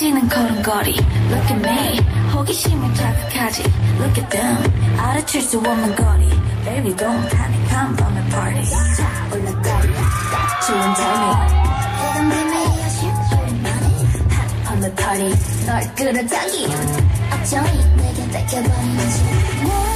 쏟아지는 걸음걸이 Look at me 호기심을 자극하지 Look at them 알아챌 수 없는 거리 Baby don't panic I'm from the party 자 올라가리 딱 좋은 타이밍 이런 비밀이야 오랜만에 Hot on the party 널 끌어당기 어쩌니 내게 뺏겨버리는지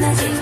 Magic.